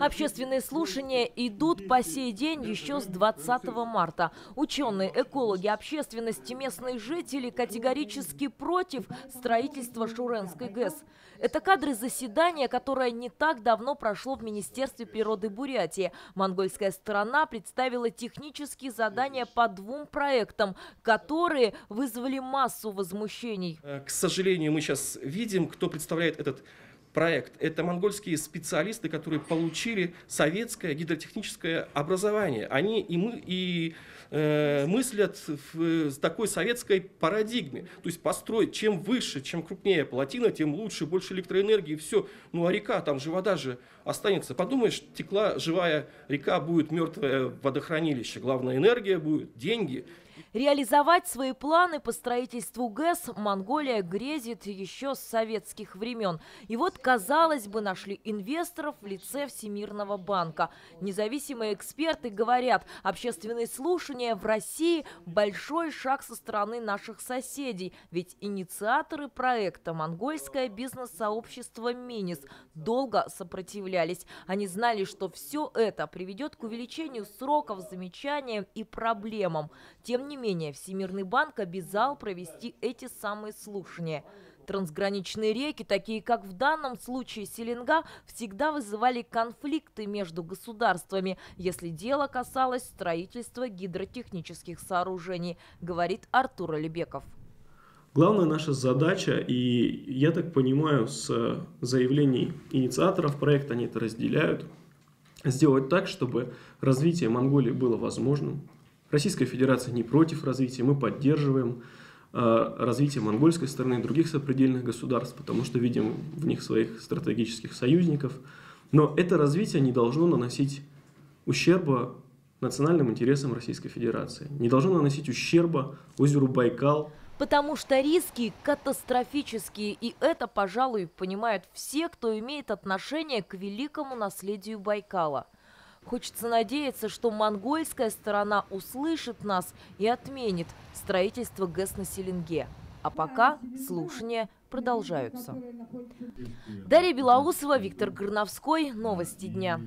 Общественные слушания идут по сей день еще с 20 марта. Ученые, экологи, общественность и местные жители категорически против строительства Шуренской ГЭС. Это кадры заседания, которое не так давно прошло в Министерстве природы Бурятии. Монгольская сторона представила технические задания по двум проектам, которые вызвали массу возмущений. Э, к сожалению, мы сейчас видим, кто представляет этот проект. Это монгольские специалисты, которые получили советское гидротехническое образование. Они и, мы, и э, мыслят в, такой советской парадигме. То есть построить, чем выше, чем крупнее плотина, тем лучше, больше электроэнергии, все. Ну а река, там же вода же останется. Подумаешь, текла живая река, будет мертвое водохранилище. Главная энергия будет, деньги. Реализовать свои планы по строительству ГЭС Монголия грезит еще с советских времен. И вот, казалось бы, нашли инвесторов в лице Всемирного банка. Независимые эксперты говорят, общественные слушания в России – большой шаг со стороны наших соседей. Ведь инициаторы проекта, монгольское бизнес-сообщество «Минис», долго сопротивлялись. Они знали, что все это приведет к увеличению сроков, замечаниям и проблемам. Тем не менее, Всемирный банк обязал провести эти самые слушания. Трансграничные реки, такие как в данном случае Селенга, всегда вызывали конфликты между государствами, если дело касалось строительства гидротехнических сооружений, говорит Артур Алибеков. Главная наша задача, и я так понимаю, с заявлений инициаторов проекта, они это разделяют, сделать так, чтобы развитие Монголии было возможным. Российская Федерация не против развития, мы поддерживаем э, развитие монгольской стороны и других сопредельных государств, потому что видим в них своих стратегических союзников. Но это развитие не должно наносить ущерба национальным интересам Российской Федерации, не должно наносить ущерба озеру Байкал, Потому что риски катастрофические, и это, пожалуй, понимают все, кто имеет отношение к великому наследию Байкала. Хочется надеяться, что монгольская сторона услышит нас и отменит строительство ГЭС на Селенге. А пока слушания продолжаются. Дарья Белоусова, Виктор Горновской. Новости дня.